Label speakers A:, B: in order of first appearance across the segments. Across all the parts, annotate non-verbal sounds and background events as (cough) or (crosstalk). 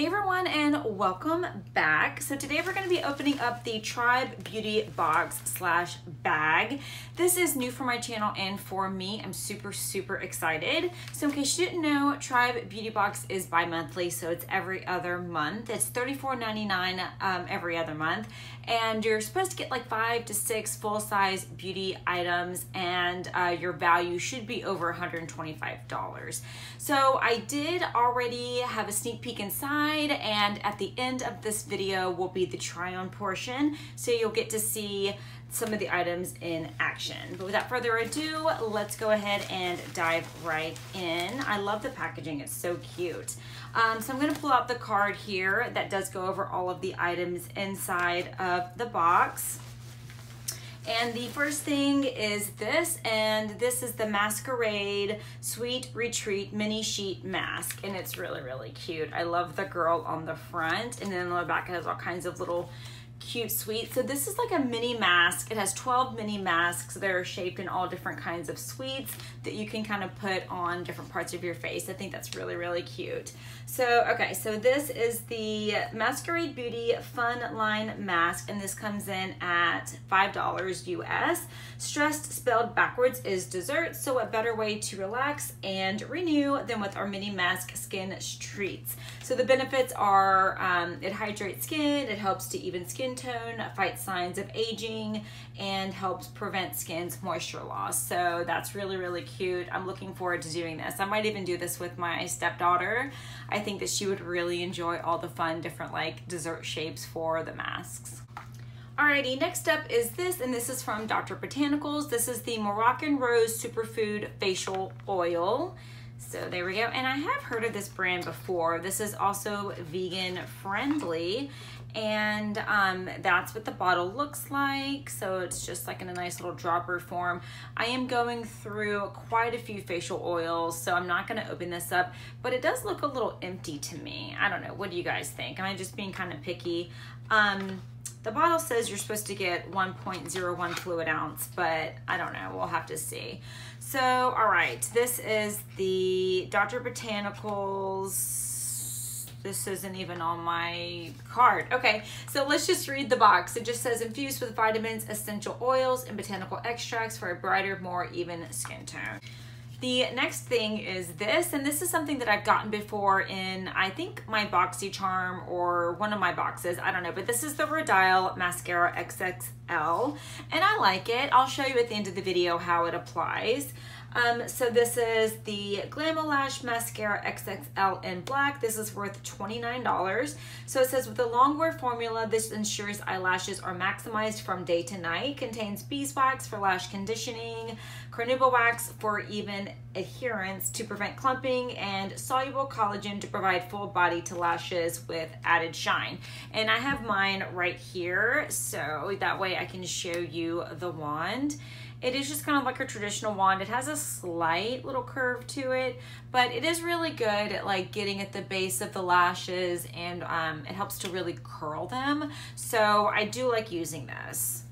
A: Hey everyone and welcome back. So today we're going to be opening up the Tribe Beauty box slash bag. This is new for my channel and for me. I'm super, super excited. So in case you didn't know, Tribe Beauty box is bi-monthly. So it's every other month. It's $34.99 um, every other month. And you're supposed to get like five to six full-size beauty items and uh, your value should be over $125. So I did already have a sneak peek inside and at the end of this video will be the try on portion so you'll get to see some of the items in action. But without further ado, let's go ahead and dive right in. I love the packaging, it's so cute. Um, so I'm gonna pull out the card here that does go over all of the items inside of the box. And the first thing is this, and this is the Masqueraid Sweet Retreat Mini Sheet Mask, and it's really, really cute. I love the girl on the front, and then on the back it has all kinds of little cute sweets. So this is like a mini mask. It has 12 mini masks that are shaped in all different kinds of sweets that you can kind of put on different parts of your face. I think that's really, really cute. So, okay, so this is the Masqueraid Beauty Fun Line Mask, and this comes in at $5 US. Stressed spelled backwards is dessert, so a better way to relax and renew than with our mini mask skin treats. So the benefits are um, it hydrates skin, it helps to even skin tone, fights signs of aging, and helps prevent skin's moisture loss. So that's really, really cute. I'm looking forward to doing this. I might even do this with my stepdaughter. I think that she would really enjoy all the fun different like dessert shapes for the masks. Alrighty, next up is this, and this is from Dr. Botanicals. This is the Moroccan Rose Superfood Facial Oil. So there we go. And I have heard of this brand before. This is also vegan friendly. And um, that's what the bottle looks like. So it's just like in a nice little dropper form. I am going through quite a few facial oils, so I'm not gonna open this up, but it does look a little empty to me. I don't know, what do you guys think? Am I just being kind of picky? Um, the bottle says you're supposed to get 1.01 fluid ounce, but I don't know, we'll have to see. So, all right, this is the Dr. Botanicals. This isn't even on my card. Okay, so let's just read the box. It just says infused with vitamins, essential oils, and botanical extracts for a brighter, more even skin tone. The next thing is this, and this is something that I've gotten before in, I think, my BoxyCharm or one of my boxes. I don't know, but this is the Rodial Mascara XXL, and I like it. I'll show you at the end of the video how it applies. Um, so this is the Glamolash Mascara XXL in black. This is worth $29. So it says with the longwear formula, this ensures eyelashes are maximized from day to night. Contains beeswax for lash conditioning, carnauba wax for even adherence to prevent clumping, and soluble collagen to provide full body to lashes with added shine. And I have mine right here, so that way I can show you the wand. It is just kind of like a traditional wand. It has a slight little curve to it, but it is really good at like getting at the base of the lashes and um, it helps to really curl them. So I do like using this.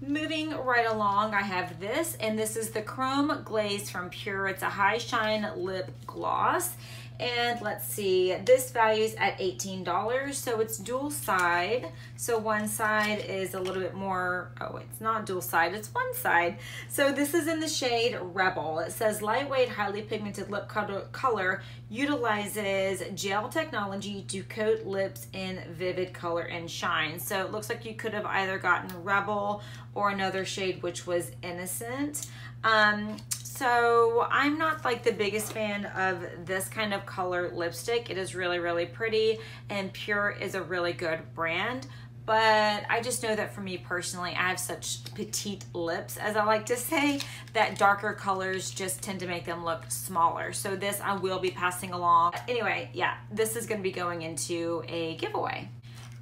A: Moving right along, I have this, and this is the Chrome Glaze from PÜR. It's a high shine lip gloss. And let's see, this values at $18. So it's dual side. So one side is a little bit more, oh, it's not dual side, it's one side. So this is in the shade Rebel. It says lightweight, highly pigmented lip color utilizes gel technology to coat lips in vivid color and shine. So it looks like you could have either gotten Rebel or another shade which was Innocent. Um, so I'm not like the biggest fan of this kind of color lipstick. It is really, really pretty and PÜR is a really good brand. But I just know that for me personally, I have such petite lips, as I like to say, that darker colors just tend to make them look smaller. So this I will be passing along. Anyway, yeah, this is gonna be going into a giveaway.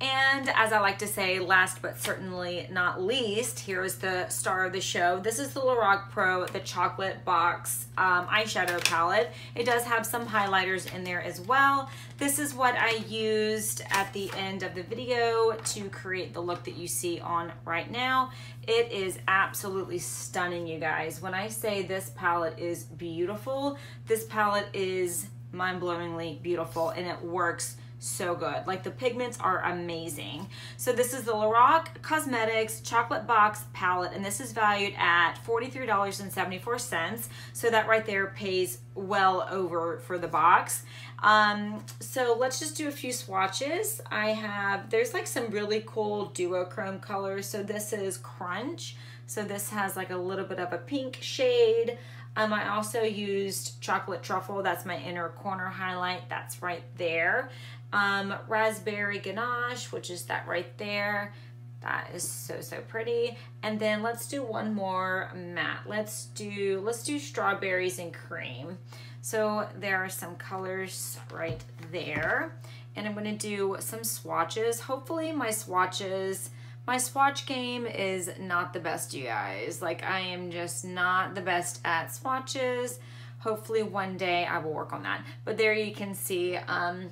A: And as I like to say, last but certainly not least, here is the star of the show. This is the Lorac Pro, the chocolate box um, eyeshadow palette. It does have some highlighters in there as well. This is what I used at the end of the video to create the look that you see on right now. It is absolutely stunning, you guys. When I say this palette is beautiful, this palette is mind-blowingly beautiful and it works so good. Like the pigments are amazing. So this is the Lorac Cosmetics Chocolate Box Palette and this is valued at $43.74. So that right there pays well over for the box. Um, so let's just do a few swatches. I have, there's like some really cool duochrome colors. So this is Crunch. So this has like a little bit of a pink shade. Um, I also used Chocolate Truffle. That's my inner corner highlight. That's right there. Um, raspberry Ganache, which is that right there. That is so, so pretty. And then let's do one more matte. Let's do, let's do strawberries and cream. So there are some colors right there. And I'm gonna do some swatches. Hopefully my swatches, my swatch game is not the best, you guys. Like I am just not the best at swatches. Hopefully one day I will work on that. But there you can see, um,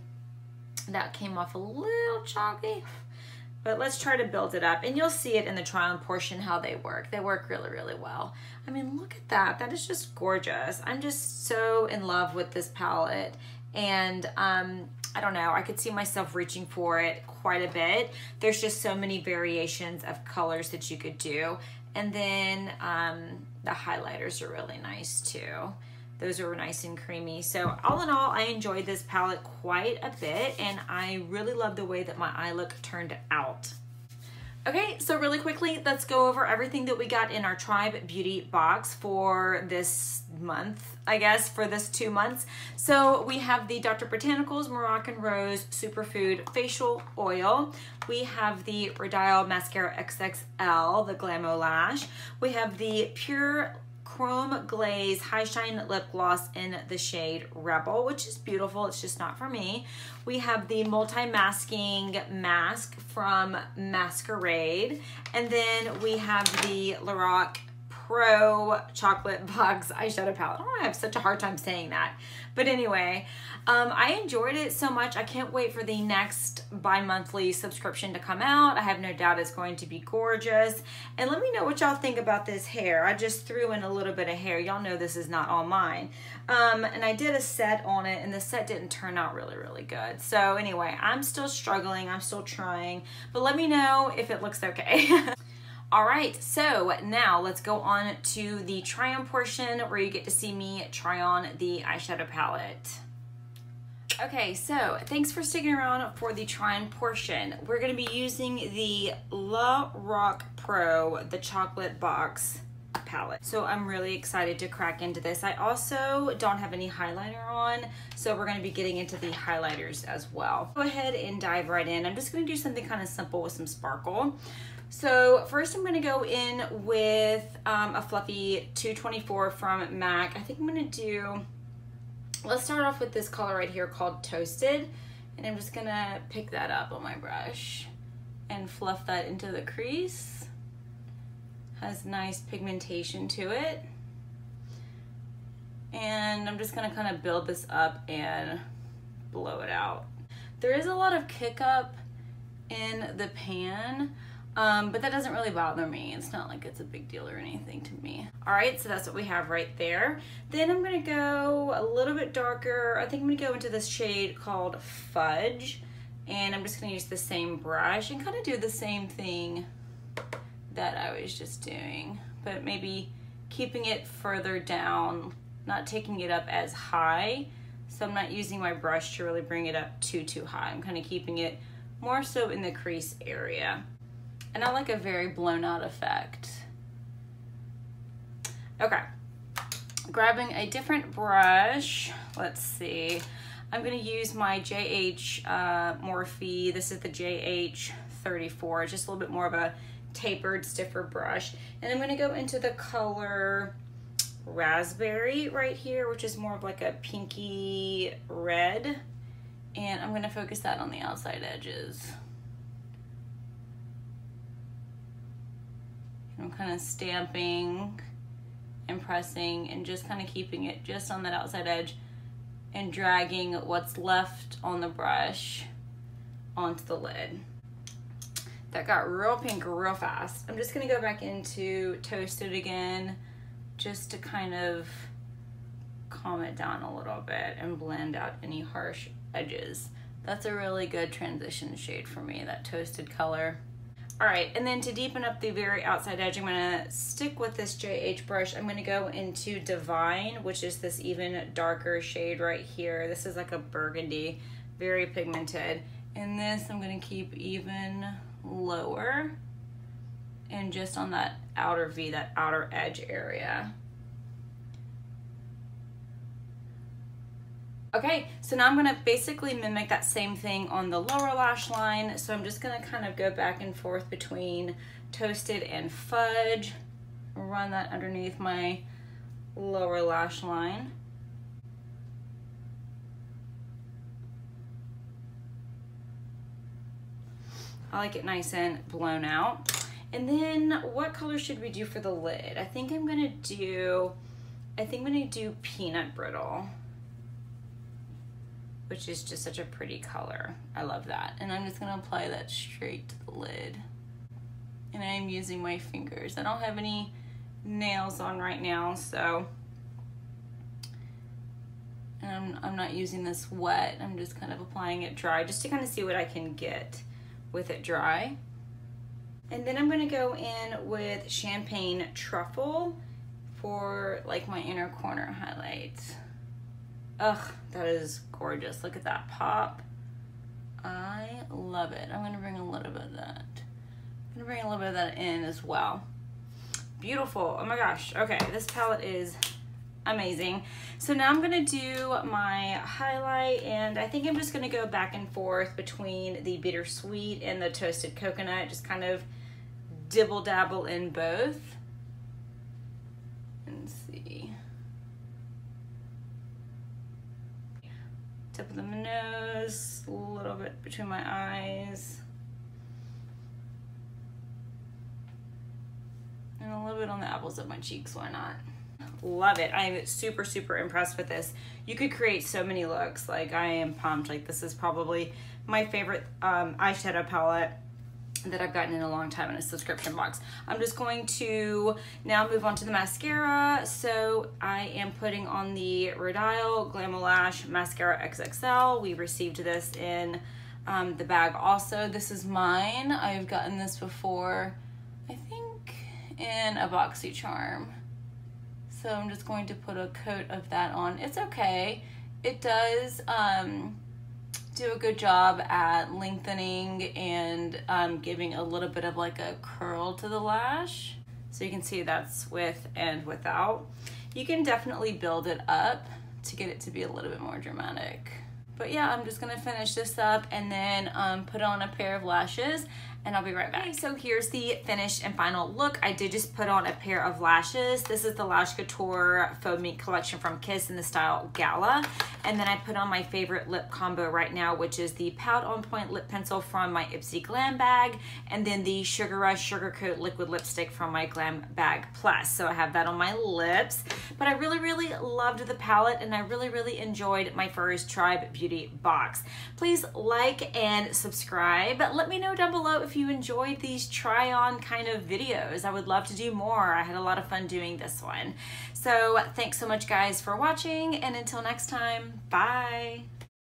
A: that came off a little chalky, but let's try to build it up. And you'll see it in the try on portion how they work. They work really, really well. I mean, look at that. That is just gorgeous. I'm just so in love with this palette. And um, I don't know, I could see myself reaching for it quite a bit. There's just so many variations of colors that you could do. And then um, the highlighters are really nice too. Those are nice and creamy. So all in all, I enjoyed this palette quite a bit and I really love the way that my eye look turned out. Okay, so really quickly, let's go over everything that we got in our Tribe Beauty box for this month, I guess, for this two months. So we have the Dr. Botanicals Moroccan Rose Superfood Facial Oil. We have the Rodial Mascara XXL, the Glamolash. We have the PÜR Chrome Glaze High Shine Lip Gloss in the shade Rebel, which is beautiful. It's just not for me. We have the Multi-Masking Mask from Masqueraid. And then we have the Lorac Pro Chocolate (laughs) Box Eyeshadow Palette. Oh, I have such a hard time saying that. But anyway, um, I enjoyed it so much. I can't wait for the next bi-monthly subscription to come out. I have no doubt it's going to be gorgeous. And let me know what y'all think about this hair. I just threw in a little bit of hair. Y'all know this is not all mine. Um, and I did a set on it and the set didn't turn out really, really good. So anyway, I'm still struggling. I'm still trying. But let me know if it looks okay. (laughs) All right, so now let's go on to the try on portion where you get to see me try on the eyeshadow palette. Okay, so thanks for sticking around for the try on portion. We're gonna be using the Lorac Pro, the chocolate box palette. So I'm really excited to crack into this. I also don't have any highlighter on, so we're gonna be getting into the highlighters as well. Go ahead and dive right in. I'm just gonna do something kind of simple with some sparkle. So first I'm gonna go in with um, a fluffy 224 from MAC. I think I'm gonna do, let's start off with this color right here called Toasted. And I'm just gonna pick that up on my brush and fluff that into the crease. Has nice pigmentation to it. And I'm just gonna kind of build this up and blow it out. There is a lot of kick up in the pan, um, but that doesn't really bother me. It's not like it's a big deal or anything to me. All right, so that's what we have right there. Then I'm gonna go a little bit darker. I think I'm gonna go into this shade called Fudge. And I'm just gonna use the same brush and kind of do the same thing that I was just doing, but maybe keeping it further down, not taking it up as high. So I'm not using my brush to really bring it up too, too high. I'm kind of keeping it more so in the crease area and like a very blown out effect. Okay, grabbing a different brush, let's see. I'm gonna use my JH uh, Morphe. This is the JH34, just a little bit more of a tapered, stiffer brush. And I'm gonna go into the color Raspberry right here, which is more of like a pinky red. And I'm gonna focus that on the outside edges. I'm kind of stamping and pressing and just kind of keeping it just on that outside edge and dragging what's left on the brush onto the lid. That got real pink real fast. I'm just gonna go back into Toasted again just to kind of calm it down a little bit and blend out any harsh edges. That's a really good transition shade for me, that toasted color. All right, and then to deepen up the very outside edge, I'm gonna stick with this JH brush. I'm gonna go into Divine, which is this even darker shade right here. This is like a burgundy, very pigmented. And this I'm gonna keep even lower and just on that outer V, that outer edge area. Okay, so now I'm gonna basically mimic that same thing on the lower lash line. So I'm just gonna kind of go back and forth between toasted and fudge, run that underneath my lower lash line. I like it nice and blown out. And then what color should we do for the lid? I think I'm gonna do, I think I'm gonna do peanut brittle which is just such a pretty color. I love that. And I'm just gonna apply that straight to the lid. And I'm using my fingers. I don't have any nails on right now, so and I'm, I'm not using this wet. I'm just kind of applying it dry just to kind of see what I can get with it dry. And then I'm gonna go in with Champagne Truffle for like my inner corner highlights. Ugh, that is gorgeous. Look at that pop. I love it. I'm gonna bring a little bit of that. I'm gonna bring a little bit of that in as well. Beautiful, oh my gosh. Okay, this palette is amazing. So now I'm gonna do my highlight and I think I'm just gonna go back and forth between the bittersweet and the toasted coconut, just kind of dibble dabble in both. Tip of the nose, a little bit between my eyes. And a little bit on the apples of my cheeks, why not? Love it. I'm super, super impressed with this. You could create so many looks. Like, I am pumped. Like, this is probably my favorite um, eyeshadow palette that I've gotten in a long time in a subscription box. I'm just going to now move on to the mascara. So I am putting on the Rodial Glamolash Mascara XXL. We received this in um, the bag also. This is mine. I've gotten this before, I think in a BoxyCharm. So I'm just going to put a coat of that on. It's okay. It does, um, do a good job at lengthening and um, giving a little bit of like a curl to the lash. So you can see that's with and without. You can definitely build it up to get it to be a little bit more dramatic. But yeah, I'm just gonna finish this up and then um, put on a pair of lashes and I'll be right back. Okay, so here's the finished and final look. I did just put on a pair of lashes. This is the Lash Couture Faux Mink collection from Kiss in the style Gala. And then I put on my favorite lip combo right now, which is the Pout On Point lip pencil from my Ipsy Glam bag, and then the Sugar Rush Sugar Coat liquid lipstick from my Glam Bag Plus. So I have that on my lips. But I really, really loved the palette, and I really, really enjoyed my first Tribe Beauty box. Please like and subscribe. Let me know down below if you enjoyed these try on kind of videos. I would love to do more. I had a lot of fun doing this one. So thanks so much guys for watching and until next time, bye.